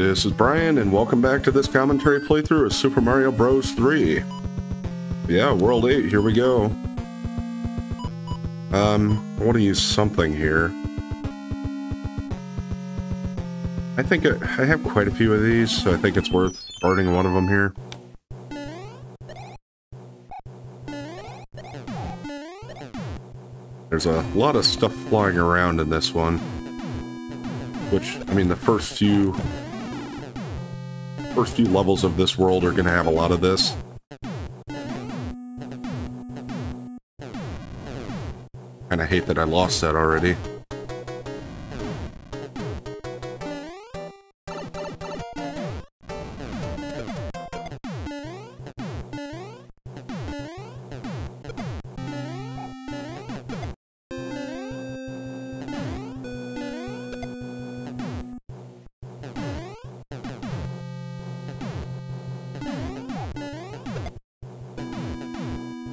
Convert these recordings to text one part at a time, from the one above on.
This is Brian, and welcome back to this commentary playthrough of Super Mario Bros. 3. Yeah, World 8, here we go. Um, I want to use something here. I think I, I have quite a few of these, so I think it's worth burning one of them here. There's a lot of stuff flying around in this one. Which, I mean, the first few... First few levels of this world are going to have a lot of this. Kinda hate that I lost that already.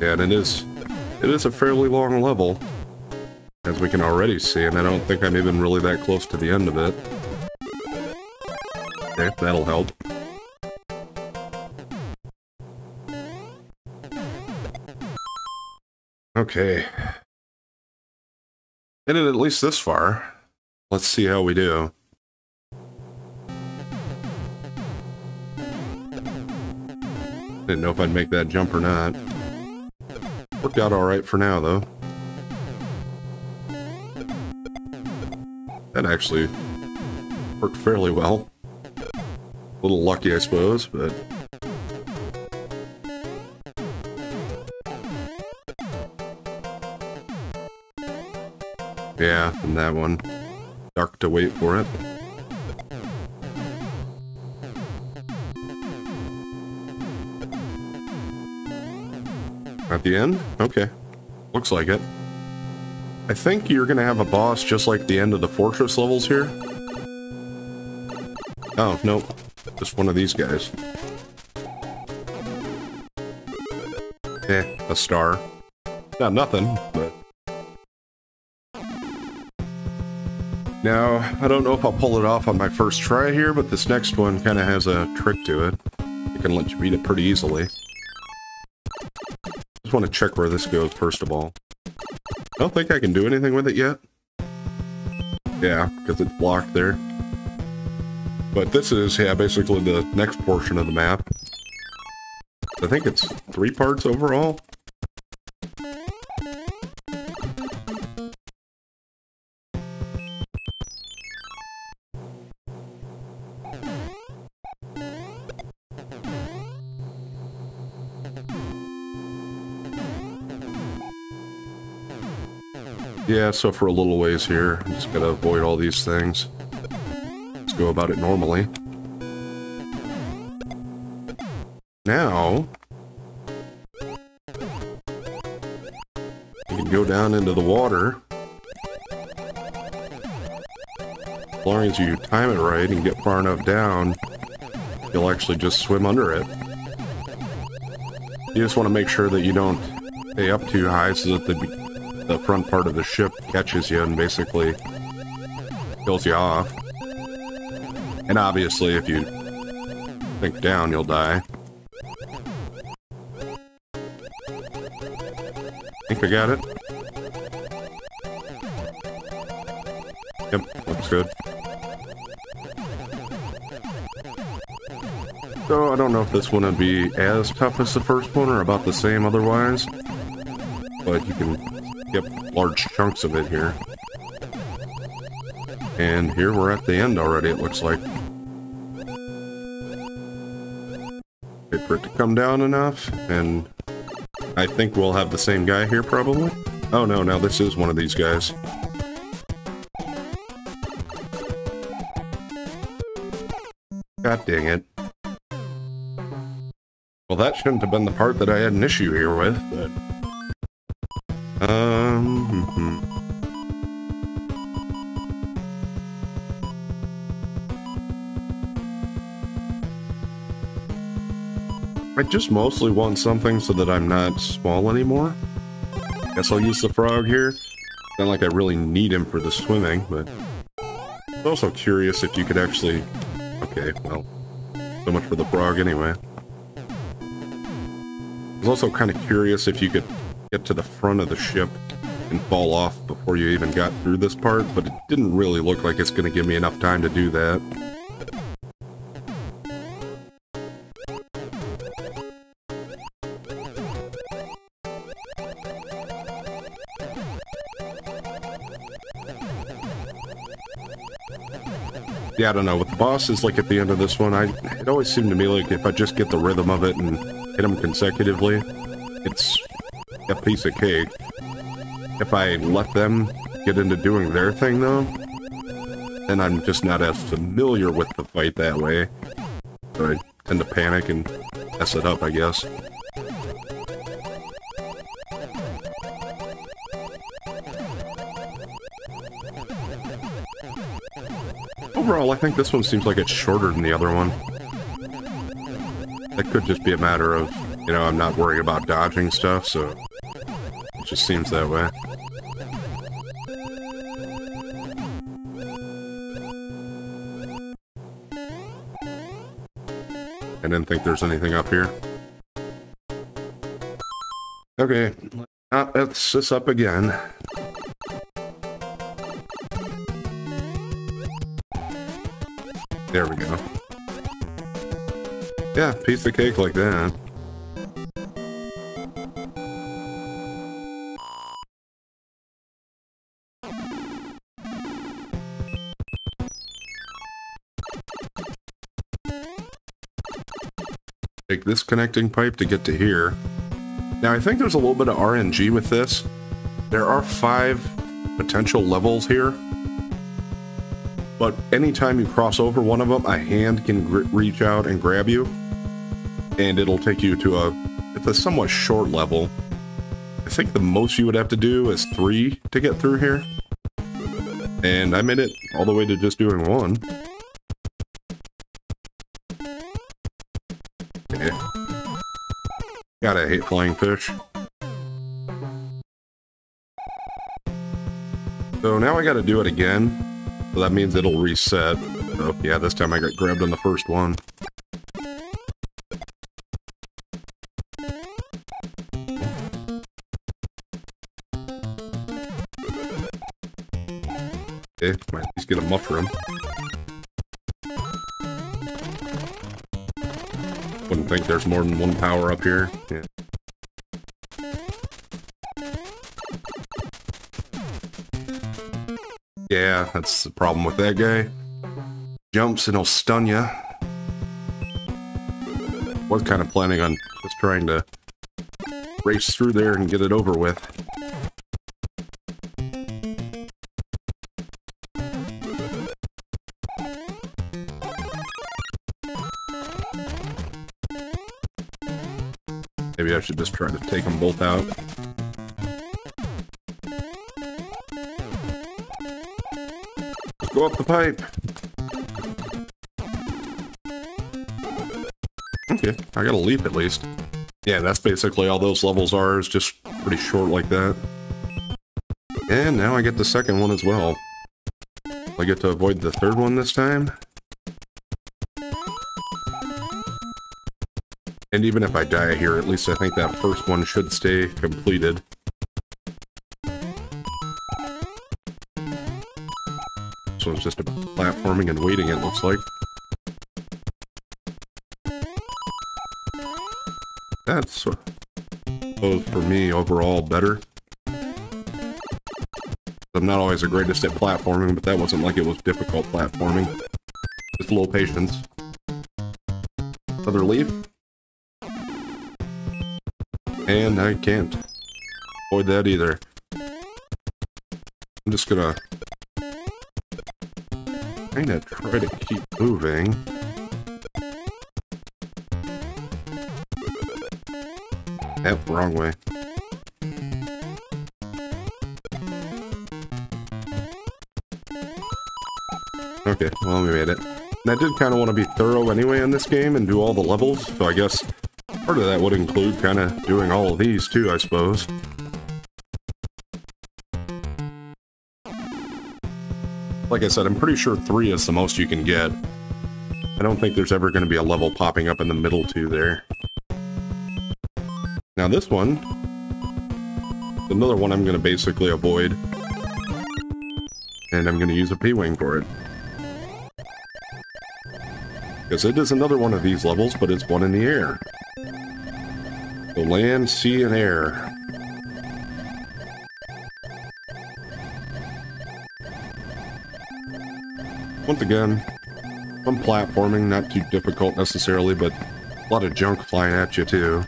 And it is, it is a fairly long level, as we can already see, and I don't think I'm even really that close to the end of it. Okay, that'll help. Okay. It at least this far. Let's see how we do. Didn't know if I'd make that jump or not. Worked out alright for now, though. That actually worked fairly well. A little lucky, I suppose, but... Yeah, and that one. Dark to wait for it. At the end? Okay. Looks like it. I think you're gonna have a boss just like the end of the fortress levels here. Oh, nope. Just one of these guys. Eh, a star. Not nothing, but... Now, I don't know if I'll pull it off on my first try here, but this next one kind of has a trick to it. It can let you beat it pretty easily. Just want to check where this goes, first of all. I don't think I can do anything with it yet. Yeah, because it's blocked there. But this is, yeah, basically the next portion of the map. I think it's three parts overall. Yeah, so for a little ways here, I'm just gonna avoid all these things. Let's go about it normally. Now... You can go down into the water. As long as you time it right and get far enough down, you'll actually just swim under it. You just want to make sure that you don't stay up too high so that the the front part of the ship catches you and basically kills you off. And obviously, if you sink down, you'll die. Think I got it? Yep, looks good. So, I don't know if this one would be as tough as the first one or about the same otherwise. But you can large chunks of it here. And here we're at the end already, it looks like. Wait for it to come down enough, and I think we'll have the same guy here probably. Oh no, now this is one of these guys. God dang it. Well, that shouldn't have been the part that I had an issue here with, but... Um. Hmm. I just mostly want something so that I'm not small anymore. Guess I'll use the frog here. Not like I really need him for the swimming, but... I'm also curious if you could actually... Okay, well, so much for the frog anyway. I was also kind of curious if you could get to the front of the ship and fall off before you even got through this part, but it didn't really look like it's going to give me enough time to do that. Yeah, I don't know. With the bosses, like at the end of this one, I it always seemed to me like if I just get the rhythm of it and hit them consecutively, it's a piece of cake. If I let them get into doing their thing, though, then I'm just not as familiar with the fight that way. So I tend to panic and mess it up, I guess. Overall, I think this one seems like it's shorter than the other one. That could just be a matter of, you know, I'm not worrying about dodging stuff, so just seems that way. I didn't think there's anything up here. Okay, uh, let's this up again. There we go. Yeah, piece of cake like that. Take this connecting pipe to get to here. Now, I think there's a little bit of RNG with this. There are five potential levels here. But anytime you cross over one of them, a hand can reach out and grab you. And it'll take you to a, it's a somewhat short level. I think the most you would have to do is three to get through here. And I made it all the way to just doing one. Gotta hate flying fish. So now I gotta do it again. So that means it'll reset. Oh, yeah, this time I got grabbed on the first one. Okay, might at least get a mushroom. Think there's more than one power up here. Yeah. Yeah, that's the problem with that guy. Jumps and he'll stun you. Was kind of planning on just trying to race through there and get it over with. Just trying to take them both out. Go up the pipe. Okay, I got a leap at least. Yeah, that's basically all those levels are, is just pretty short like that. And now I get the second one as well. I get to avoid the third one this time. And even if I die here, at least I think that first one should stay completed. so it's just about platforming and waiting, it looks like. That's, uh, both for me, overall better. I'm not always the greatest at platforming, but that wasn't like it was difficult platforming. Just a little patience. Another leaf. And I can't avoid that either. I'm just gonna kind of try to keep moving. Yep, wrong way. Okay, well, we made it. And I did kind of want to be thorough anyway in this game and do all the levels, so I guess part of that would include kind of doing all of these too, I suppose. Like I said, I'm pretty sure three is the most you can get. I don't think there's ever going to be a level popping up in the middle two there. Now this one, another one I'm going to basically avoid. And I'm going to use a P-Wing for it. Because it is another one of these levels, but it's one in the air. So land, sea, and air. Once again, some platforming, not too difficult necessarily, but a lot of junk flying at you too.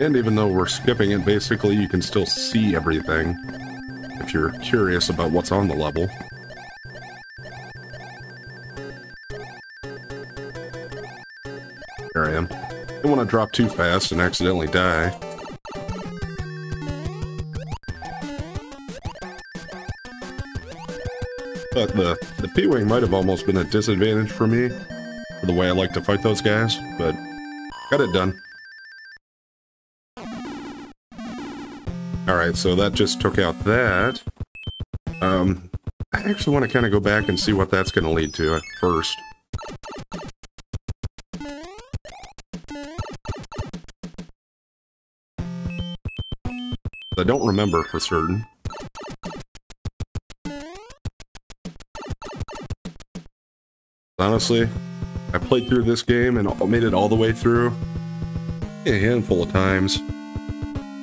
And even though we're skipping it, basically you can still see everything if you're curious about what's on the level. There I am. Don't want to drop too fast and accidentally die. But the, the P-Wing might have almost been a disadvantage for me, for the way I like to fight those guys, but got it done. Alright, so that just took out that. Um, I actually want to kind of go back and see what that's going to lead to first. I don't remember for certain. Honestly, I played through this game and made it all the way through a handful of times.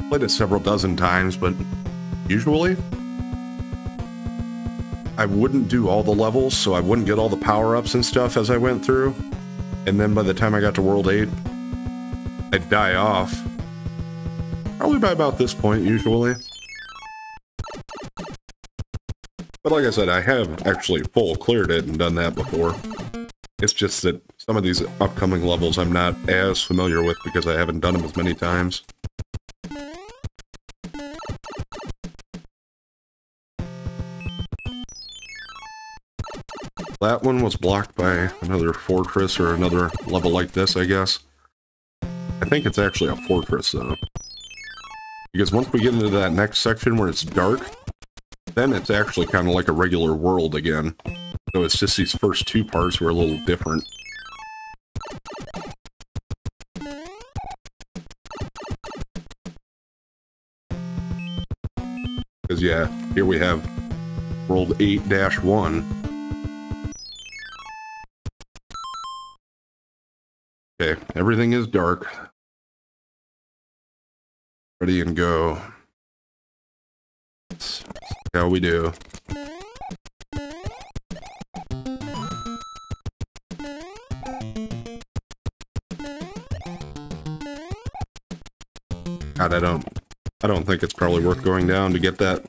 Played it several dozen times, but usually I wouldn't do all the levels, so I wouldn't get all the power-ups and stuff as I went through. And then by the time I got to World 8, I'd die off. Probably by about this point, usually. But like I said, I have actually full cleared it and done that before. It's just that some of these upcoming levels I'm not as familiar with because I haven't done them as many times. That one was blocked by another fortress or another level like this, I guess. I think it's actually a fortress, though. Because once we get into that next section where it's dark, then it's actually kind of like a regular world again. So it's just these first two parts were a little different. Because yeah, here we have World 8-1. Everything is dark. Ready and go. how we do. God, I don't, I don't think it's probably worth going down to get that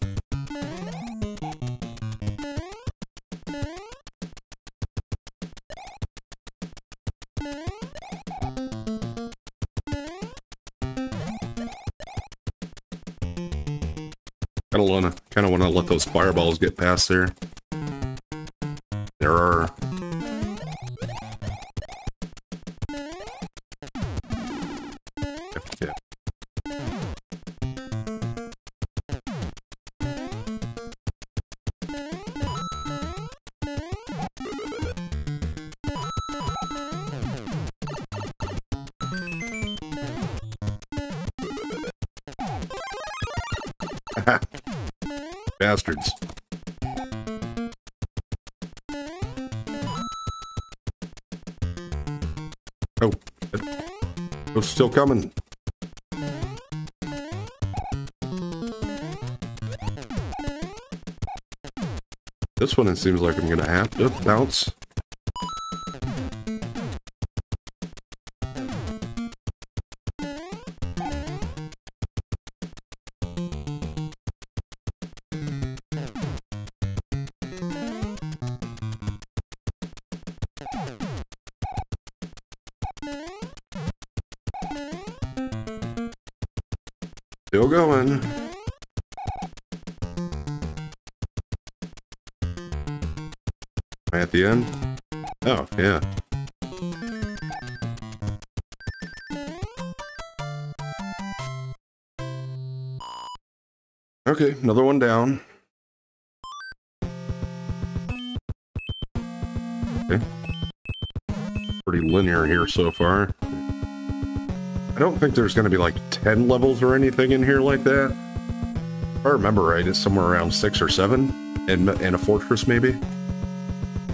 Kind of wanna, kind of wanna let those fireballs get past there. There coming. This one, it seems like I'm gonna have to bounce. Still going. I at the end? Oh, yeah. Okay, another one down. Okay. Pretty linear here so far. I don't think there's going to be like 10 levels or anything in here like that. If I remember right, it's somewhere around 6 or 7 in, in a fortress maybe.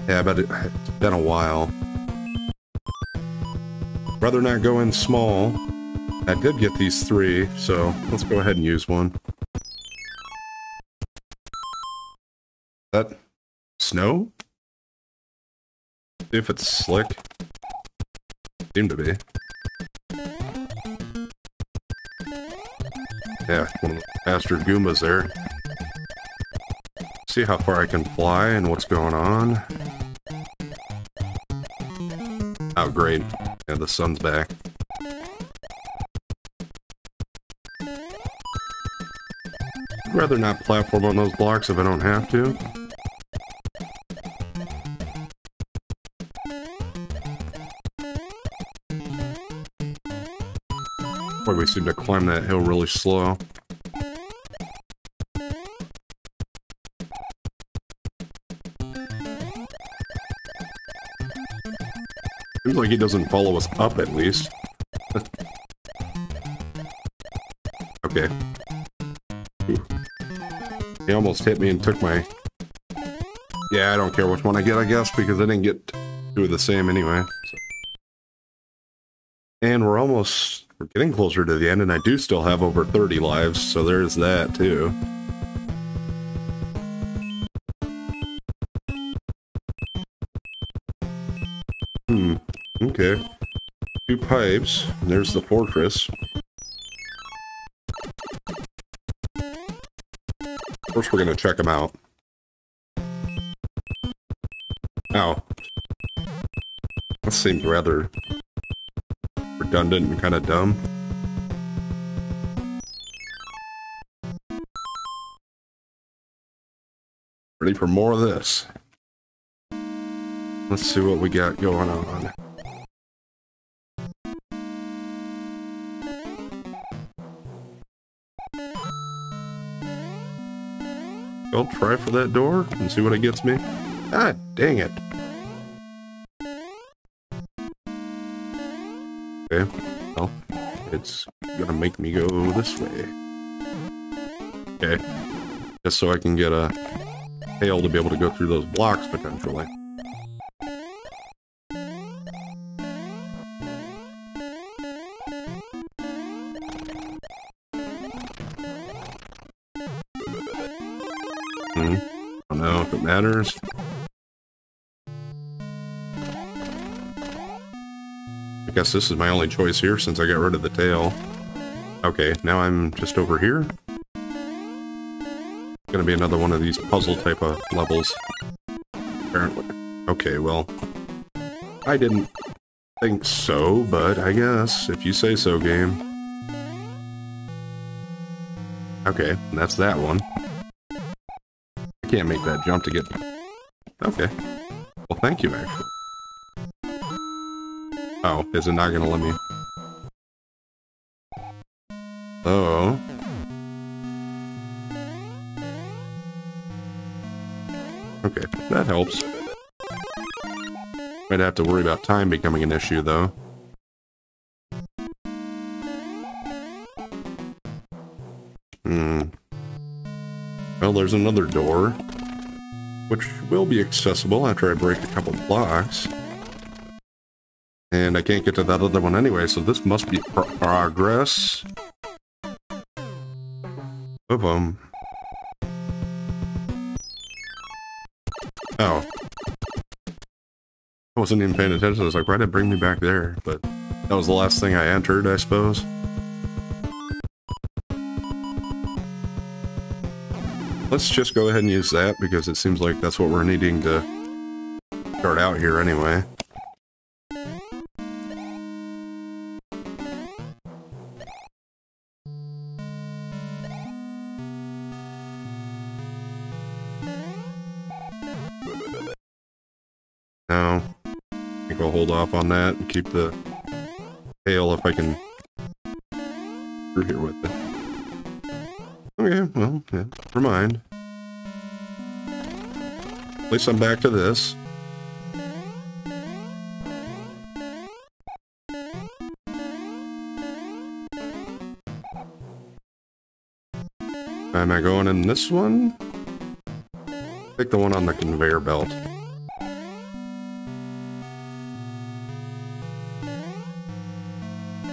Yeah, but it, it's been a while. Rather not go in small. I did get these three, so let's go ahead and use one. that snow? See if it's slick. Seem to be. Yeah, one of the Goombas there. See how far I can fly and what's going on. Oh, great. Yeah, the sun's back. I'd rather not platform on those blocks if I don't have to. We seem to climb that hill really slow. Seems like he doesn't follow us up at least. okay. Ooh. He almost hit me and took my... Yeah, I don't care which one I get, I guess, because I didn't get two of the same anyway. So. And we're almost... We're getting closer to the end, and I do still have over 30 lives, so there's that, too. Hmm. Okay. Two pipes. There's the fortress. First, we're to check them out. Ow. That seems rather redundant and kind of dumb. Ready for more of this. Let's see what we got going on. I'll try for that door and see what it gets me. Ah, dang it. Okay, well, it's gonna make me go this way. Okay, just so I can get a tail to be able to go through those blocks potentially. Hmm. Don't know if it matters. Guess this is my only choice here since I got rid of the tail. Okay, now I'm just over here. Gonna be another one of these puzzle type of levels. Apparently. Okay, well. I didn't think so, but I guess, if you say so, game. Okay, that's that one I can't make that jump to get... Okay. Well, thank you, actually. Oh, is it not gonna let me... Oh. Okay, that helps. Might have to worry about time becoming an issue, though. Hmm. Well, there's another door, which will be accessible after I break a couple blocks. And I can't get to that other one anyway, so this must be pro progress. Boom. Oh. I wasn't even paying attention. I was like, why did it bring me back there? But that was the last thing I entered, I suppose. Let's just go ahead and use that because it seems like that's what we're needing to start out here anyway. On that and keep the tail if I can through here with it. Okay, well, yeah, never mind. At least I'm back to this. Am I going in this one? Pick the one on the conveyor belt.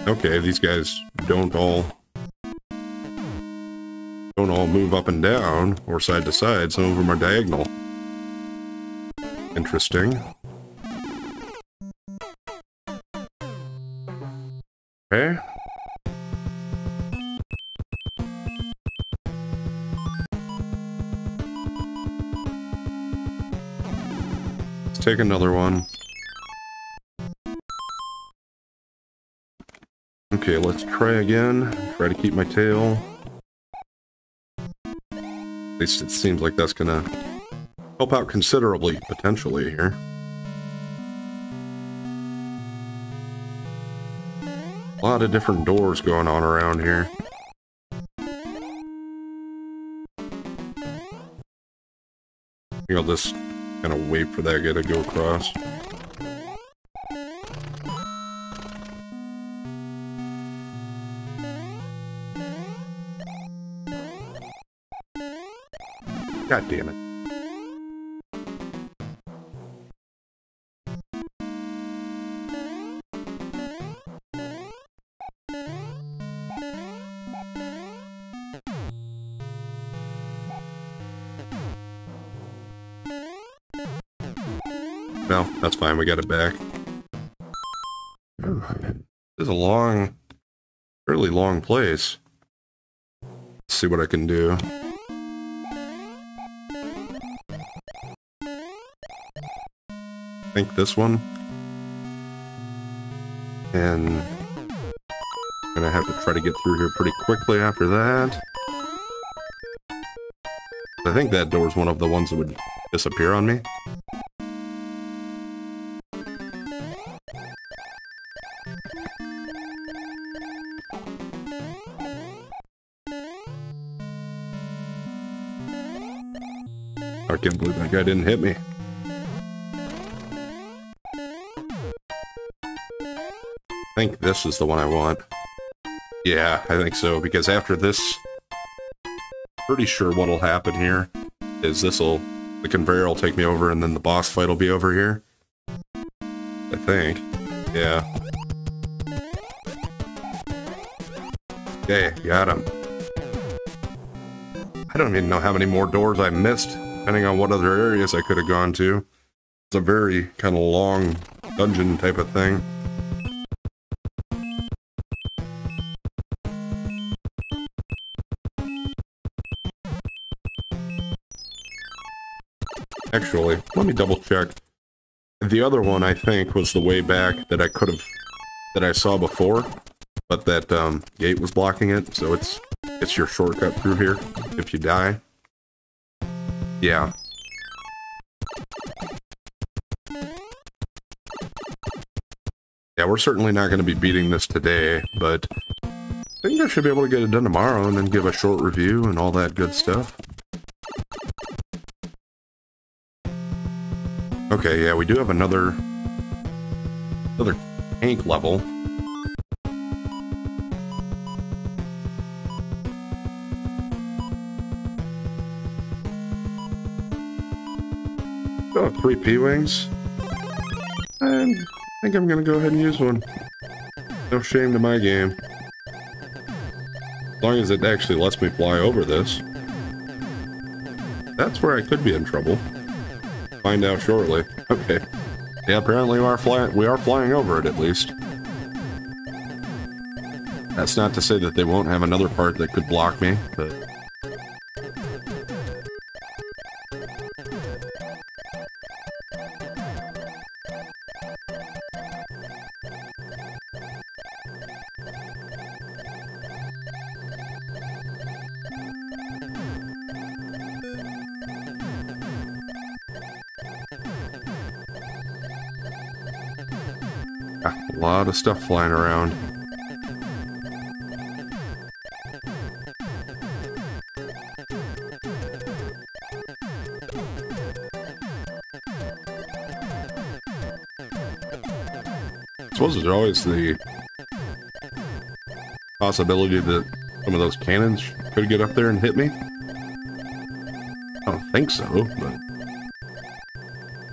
Okay, these guys don't all don't all move up and down or side to side. Some of them are diagonal. Interesting. Okay. Let's take another one. Okay, let's try again. Try to keep my tail. At least it seems like that's gonna help out considerably, potentially, here. A lot of different doors going on around here. Think I'll just kind of wait for that guy to go across. God damn it. Well, that's fine, we got it back. This is a long, really long place. Let's see what I can do. Think this one. And I'm gonna have to try to get through here pretty quickly after that. I think that door is one of the ones that would disappear on me. I can't believe that guy didn't hit me. Think this is the one I want. Yeah, I think so, because after this, pretty sure what'll happen here is this'll, the conveyor will take me over and then the boss fight will be over here. I think. Yeah. Okay, got him. I don't even know how many more doors I missed, depending on what other areas I could have gone to. It's a very kind of long dungeon type of thing. Actually, let me double check. The other one, I think, was the way back that I could have, that I saw before, but that um, gate was blocking it, so it's it's your shortcut through here if you die. Yeah. Yeah, we're certainly not going to be beating this today, but I think I should be able to get it done tomorrow and then give a short review and all that good stuff. Okay, yeah, we do have another another tank level. Oh, three P-Wings. And I think I'm gonna go ahead and use one. No shame to my game. As long as it actually lets me fly over this. That's where I could be in trouble. Find out shortly. Okay. Yeah, apparently we are flying we are flying over it at least. That's not to say that they won't have another part that could block me, but of stuff flying around. I suppose there's always the possibility that some of those cannons could get up there and hit me. I don't think so, but...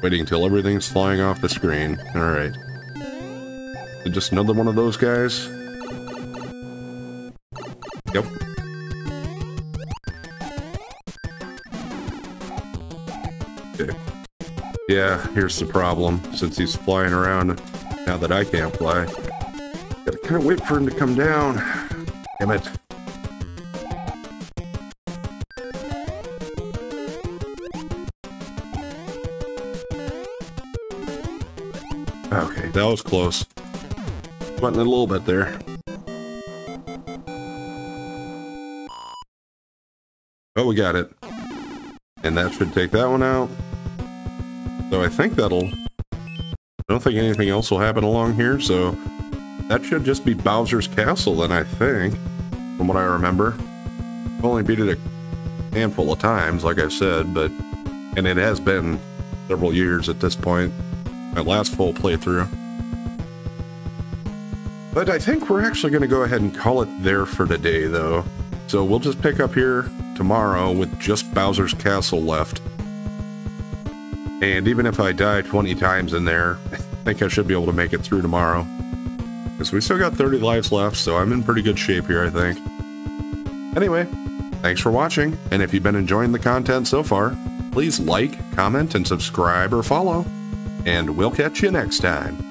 Waiting until everything's flying off the screen. Alright. Just another one of those guys? Yep. Okay. Yeah, here's the problem. Since he's flying around now that I can't fly, gotta kind of wait for him to come down. Damn it. Okay, that was close. Went in a little bit there. Oh, we got it. And that should take that one out. So I think that'll... I don't think anything else will happen along here, so... That should just be Bowser's Castle then, I think. From what I remember. I've only beat it a handful of times, like I said, but... And it has been several years at this point. My last full playthrough. But I think we're actually going to go ahead and call it there for today, though. So we'll just pick up here tomorrow with just Bowser's Castle left. And even if I die 20 times in there, I think I should be able to make it through tomorrow. Because we still got 30 lives left, so I'm in pretty good shape here, I think. Anyway, thanks for watching, and if you've been enjoying the content so far, please like, comment, and subscribe or follow. And we'll catch you next time.